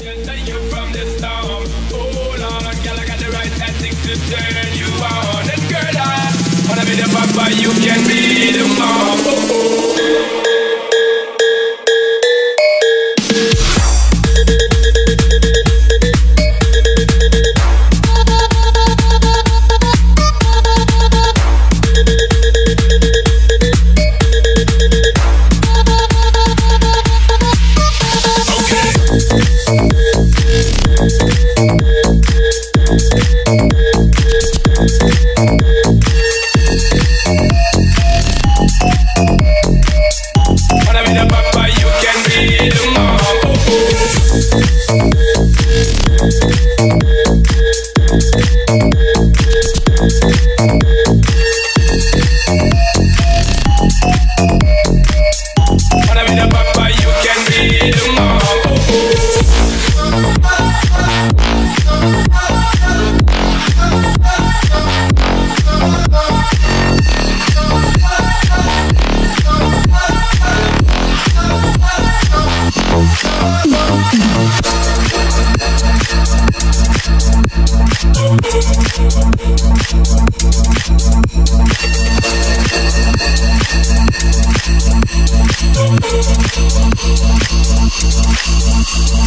You from the papa, you can be the mom. Oh, oh. Wanna be the papa, you can be the mom. Oh, oh. Thank